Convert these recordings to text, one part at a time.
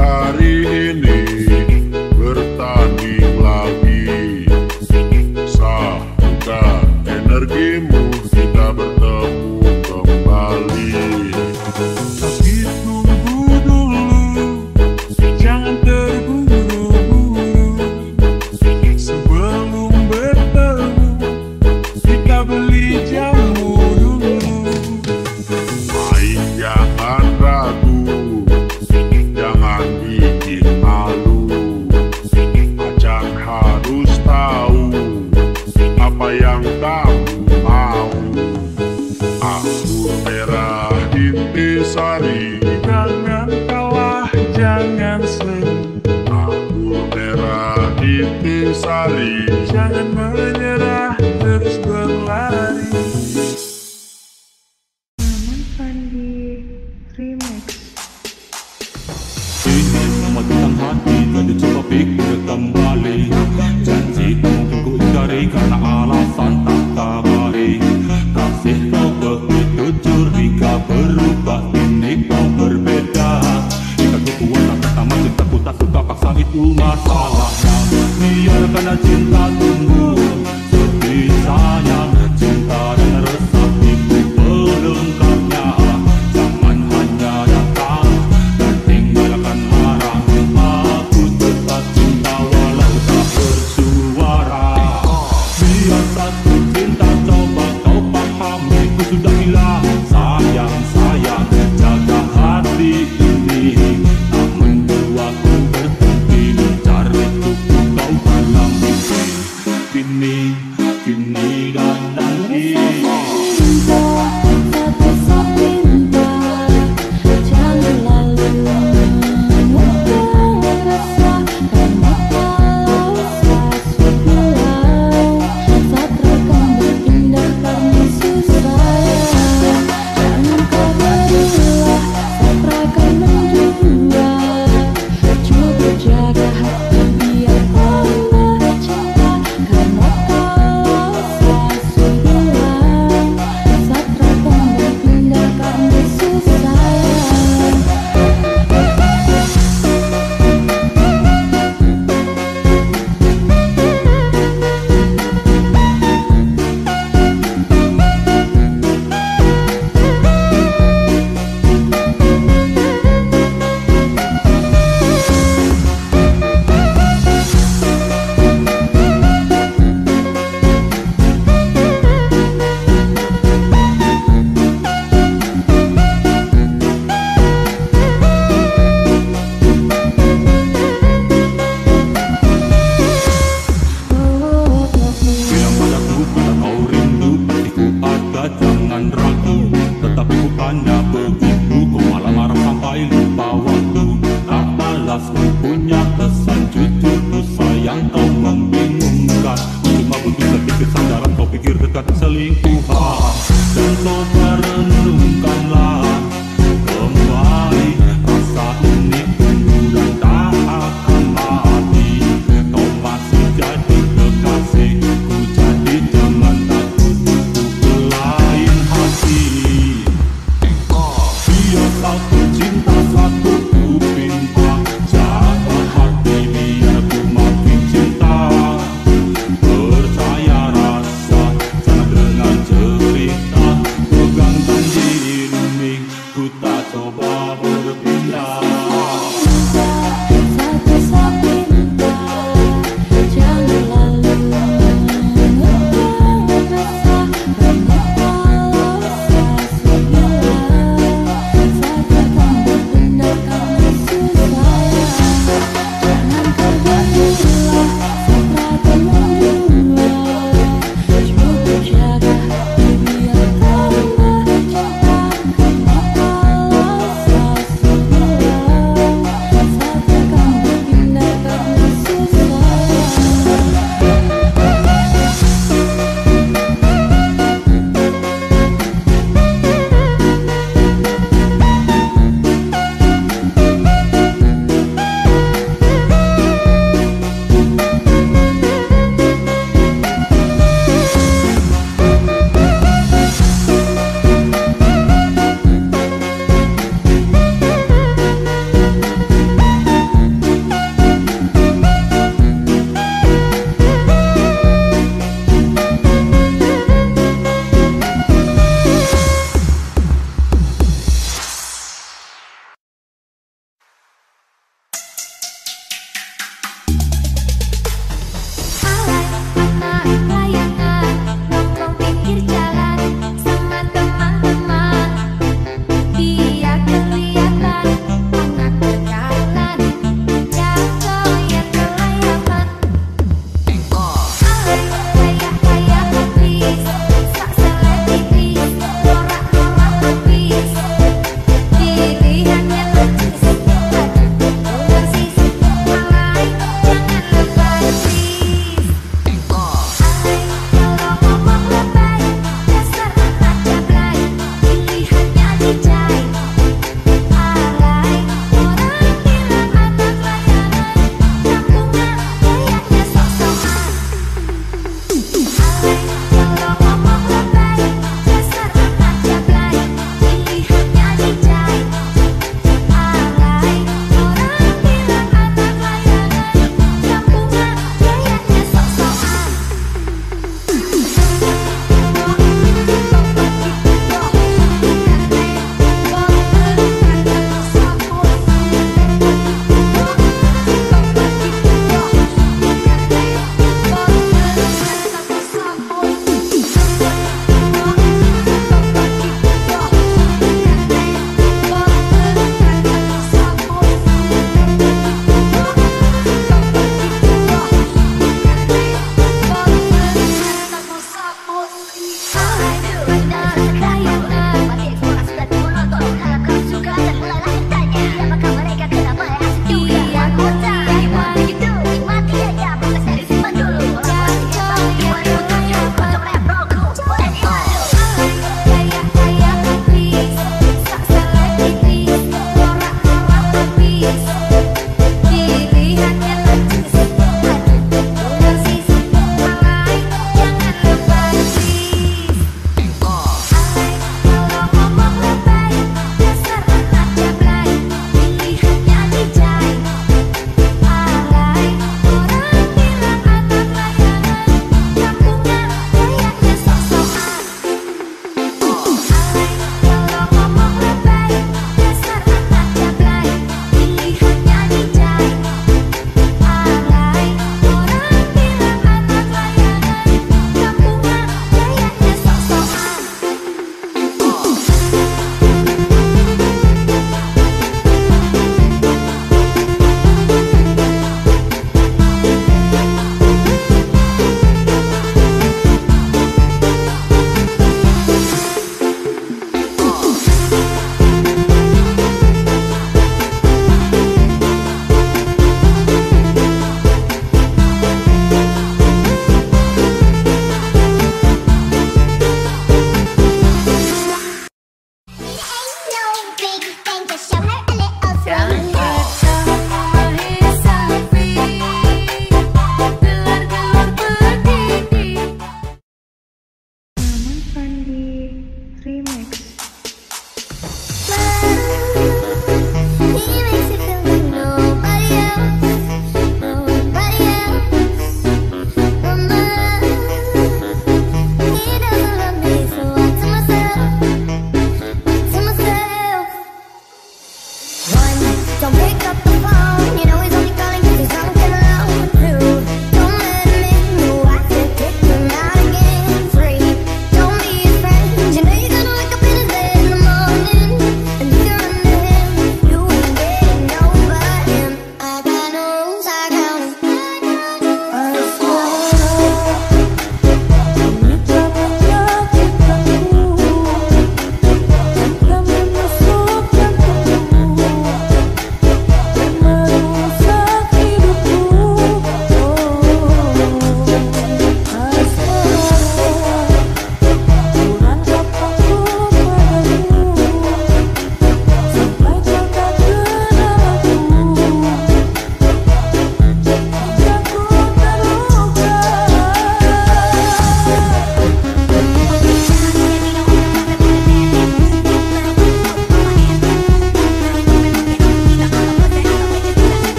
hari ini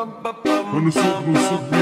Menusuk-nusuk di hati